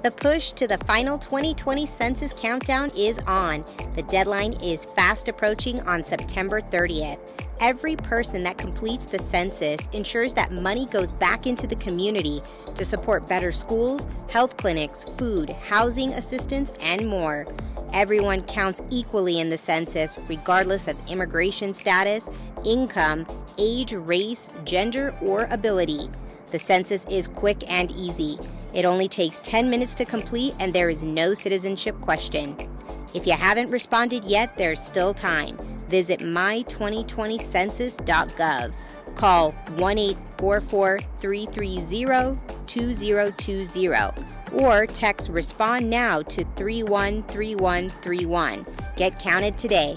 The push to the final 2020 census countdown is on. The deadline is fast approaching on September 30th. Every person that completes the census ensures that money goes back into the community to support better schools, health clinics, food, housing assistance, and more. Everyone counts equally in the census, regardless of immigration status, income, age, race, gender, or ability. The census is quick and easy. It only takes 10 minutes to complete, and there is no citizenship question. If you haven't responded yet, there's still time. Visit my2020census.gov. Call 1 844 330 2020 or text Respond Now to 313131. Get counted today.